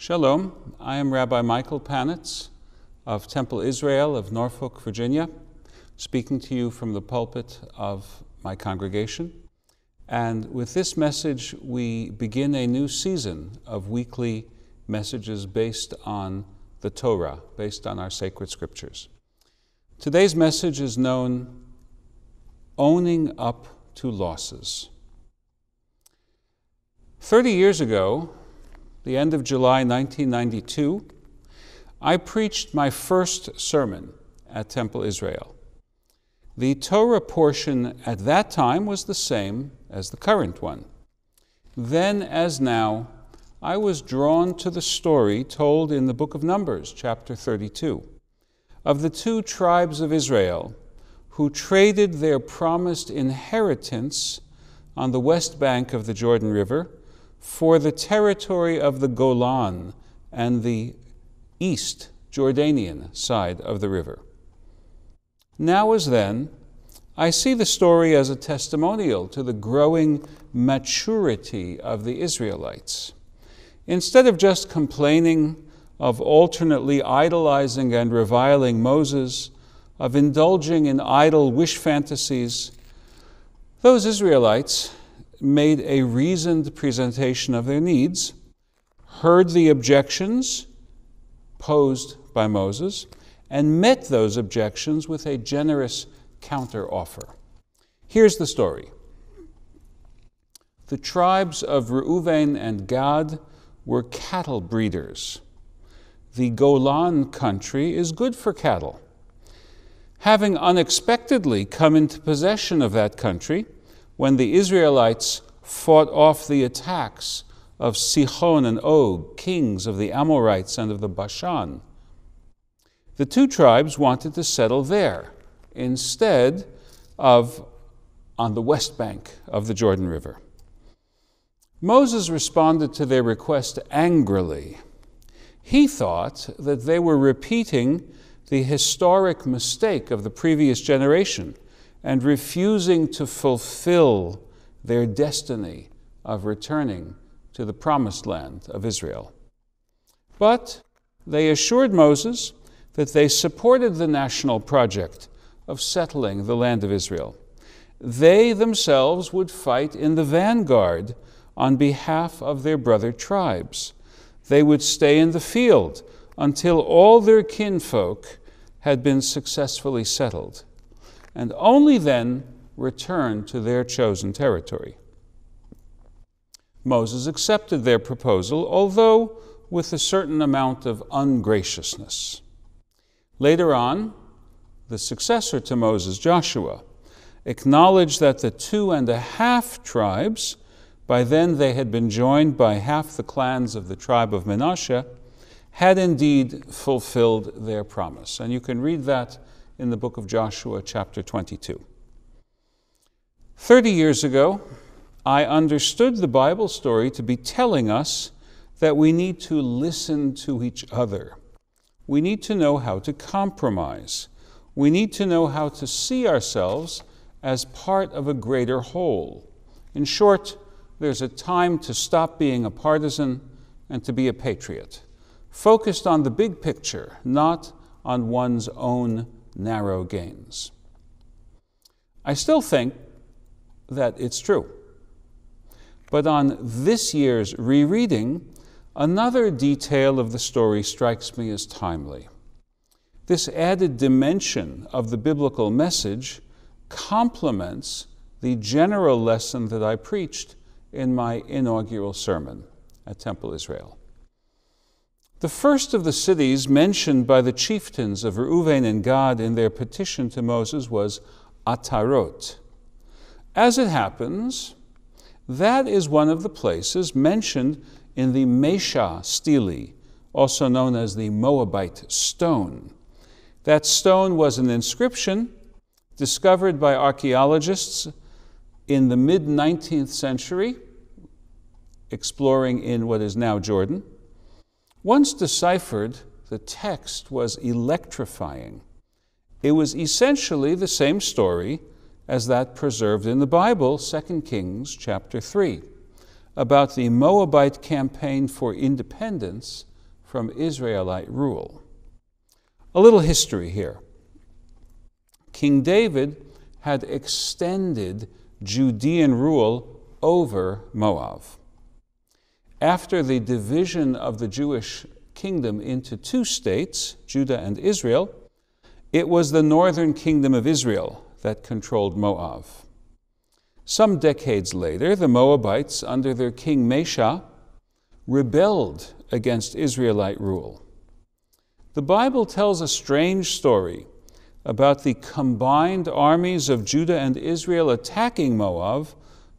Shalom, I am Rabbi Michael Panitz of Temple Israel of Norfolk, Virginia, speaking to you from the pulpit of my congregation. And with this message, we begin a new season of weekly messages based on the Torah, based on our sacred scriptures. Today's message is known Owning Up to Losses. Thirty years ago, the end of July 1992, I preached my first sermon at Temple Israel. The Torah portion at that time was the same as the current one. Then, as now, I was drawn to the story told in the book of Numbers, chapter 32, of the two tribes of Israel who traded their promised inheritance on the west bank of the Jordan River for the territory of the Golan and the east Jordanian side of the river. Now as then, I see the story as a testimonial to the growing maturity of the Israelites. Instead of just complaining, of alternately idolizing and reviling Moses, of indulging in idle wish fantasies, those Israelites made a reasoned presentation of their needs, heard the objections posed by Moses, and met those objections with a generous counteroffer. Here's the story. The tribes of Reuven and Gad were cattle breeders. The Golan country is good for cattle. Having unexpectedly come into possession of that country, when the Israelites fought off the attacks of Sihon and Og, kings of the Amorites and of the Bashan. The two tribes wanted to settle there instead of on the west bank of the Jordan River. Moses responded to their request angrily. He thought that they were repeating the historic mistake of the previous generation and refusing to fulfill their destiny of returning to the promised land of Israel. But they assured Moses that they supported the national project of settling the land of Israel. They themselves would fight in the vanguard on behalf of their brother tribes. They would stay in the field until all their kinfolk had been successfully settled and only then return to their chosen territory. Moses accepted their proposal, although with a certain amount of ungraciousness. Later on, the successor to Moses, Joshua, acknowledged that the two and a half tribes, by then they had been joined by half the clans of the tribe of Manasseh, had indeed fulfilled their promise. And you can read that in the book of Joshua, chapter 22. Thirty years ago, I understood the Bible story to be telling us that we need to listen to each other. We need to know how to compromise. We need to know how to see ourselves as part of a greater whole. In short, there's a time to stop being a partisan and to be a patriot, focused on the big picture, not on one's own narrow gains. I still think that it's true. But on this year's rereading, another detail of the story strikes me as timely. This added dimension of the biblical message complements the general lesson that I preached in my inaugural sermon at Temple Israel. The first of the cities mentioned by the chieftains of Reuven and Gad in their petition to Moses was Atarot. As it happens, that is one of the places mentioned in the Mesha stele, also known as the Moabite stone. That stone was an inscription discovered by archaeologists in the mid 19th century, exploring in what is now Jordan. Once deciphered, the text was electrifying. It was essentially the same story as that preserved in the Bible, 2 Kings chapter 3. about the Moabite campaign for independence from Israelite rule. A little history here. King David had extended Judean rule over Moab. After the division of the Jewish kingdom into two states, Judah and Israel, it was the northern kingdom of Israel that controlled Moab. Some decades later, the Moabites, under their king Mesha, rebelled against Israelite rule. The Bible tells a strange story about the combined armies of Judah and Israel attacking Moab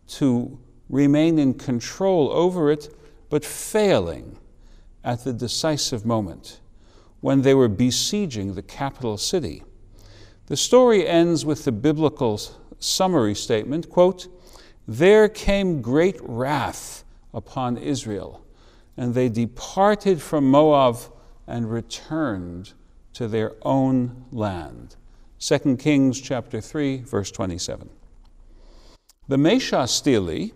to remain in control over it, but failing at the decisive moment when they were besieging the capital city. The story ends with the biblical summary statement quote, There came great wrath upon Israel, and they departed from Moab and returned to their own land. 2 Kings chapter 3, verse 27. The Mesha stele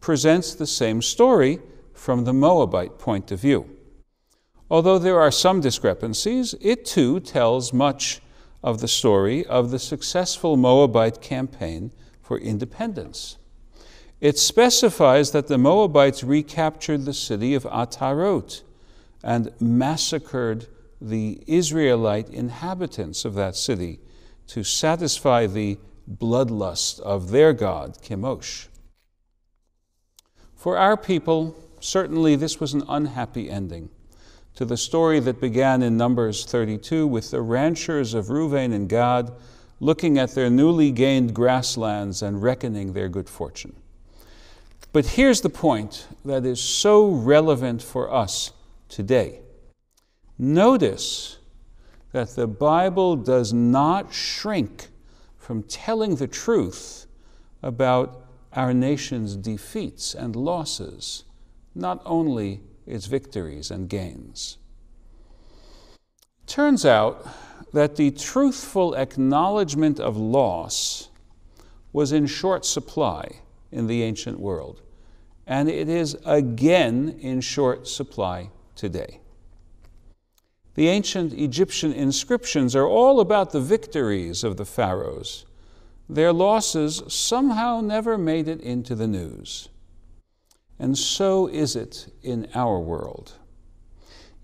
presents the same story from the Moabite point of view. Although there are some discrepancies, it too tells much of the story of the successful Moabite campaign for independence. It specifies that the Moabites recaptured the city of Atarot and massacred the Israelite inhabitants of that city to satisfy the bloodlust of their god, Chemosh. For our people, certainly this was an unhappy ending to the story that began in Numbers 32 with the ranchers of Reuven and Gad looking at their newly gained grasslands and reckoning their good fortune. But here's the point that is so relevant for us today. Notice that the Bible does not shrink from telling the truth about our nation's defeats and losses, not only its victories and gains. Turns out that the truthful acknowledgement of loss was in short supply in the ancient world, and it is again in short supply today. The ancient Egyptian inscriptions are all about the victories of the pharaohs. Their losses somehow never made it into the news. And so is it in our world.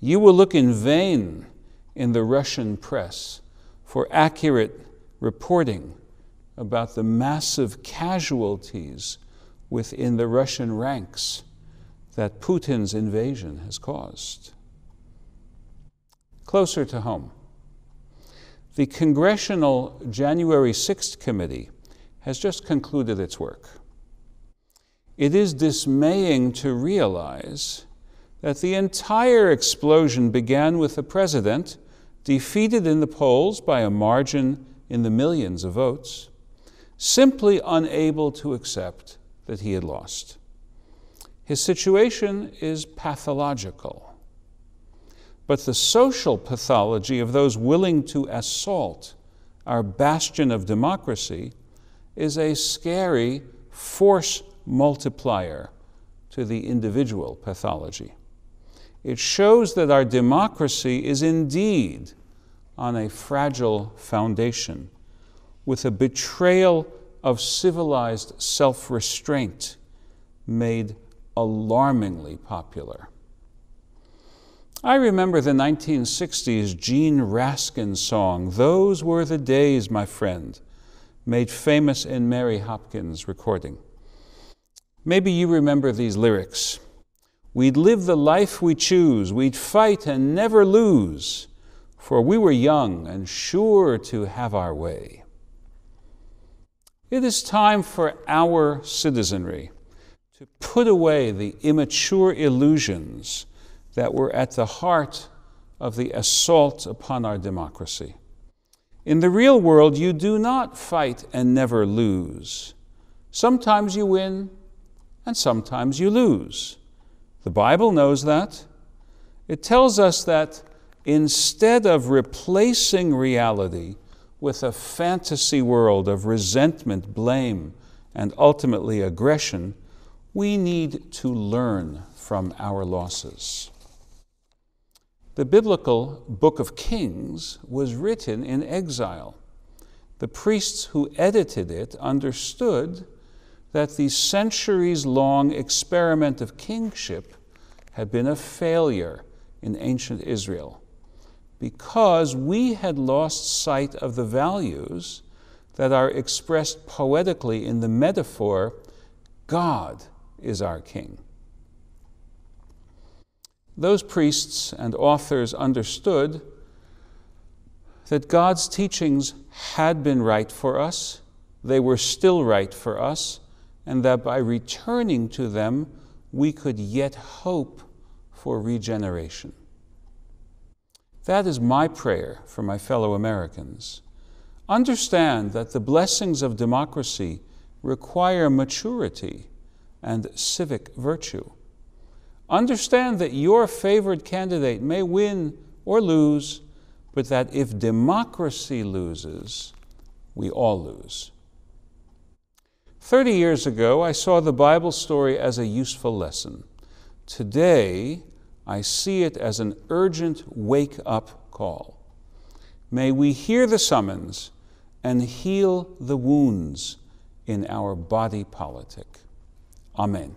You will look in vain in the Russian press for accurate reporting about the massive casualties within the Russian ranks that Putin's invasion has caused. Closer to home, the Congressional January 6th Committee has just concluded its work. It is dismaying to realize that the entire explosion began with the president defeated in the polls by a margin in the millions of votes, simply unable to accept that he had lost. His situation is pathological. But the social pathology of those willing to assault our bastion of democracy is a scary force multiplier to the individual pathology. It shows that our democracy is indeed on a fragile foundation with a betrayal of civilized self restraint made alarmingly popular. I remember the 1960s Gene Raskin song, Those Were the Days, My Friend, made famous in Mary Hopkin's recording. Maybe you remember these lyrics. We'd live the life we choose, we'd fight and never lose, for we were young and sure to have our way. It is time for our citizenry to put away the immature illusions that were at the heart of the assault upon our democracy. In the real world, you do not fight and never lose. Sometimes you win, and sometimes you lose. The Bible knows that. It tells us that instead of replacing reality with a fantasy world of resentment, blame, and ultimately aggression, We need to learn from our losses. The biblical book of Kings was written in exile. The priests who edited it understood that the centuries long experiment of kingship had been a failure in ancient Israel. Because we had lost sight of the values that are expressed poetically in the metaphor God is our King. Those priests and authors understood that God's teachings had been right for us, they were still right for us, and that by returning to them, we could yet hope for regeneration. That is my prayer for my fellow Americans. Understand that the blessings of democracy require maturity and civic virtue. Understand that your favored candidate may win or lose, but that if democracy loses, we all lose. Thirty years ago, I saw the Bible story as a useful lesson. Today, I see it as an urgent wake up call. May we hear the summons and heal the wounds in our body politic. Amen.